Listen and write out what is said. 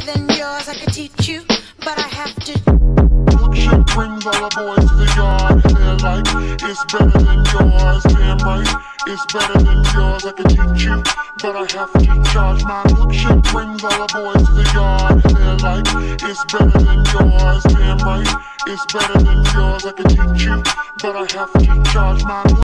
than yours. I could teach you, but I have to. Milkshake brings all the boys to the yard. They're like, it's better than yours. Damn right, it's better than yours. I can teach you, but I have to charge. My milkshake brings all the boys to the yard. They're like, it's better than yours. Damn right, it's better than yours. I can teach you, but I have to charge. My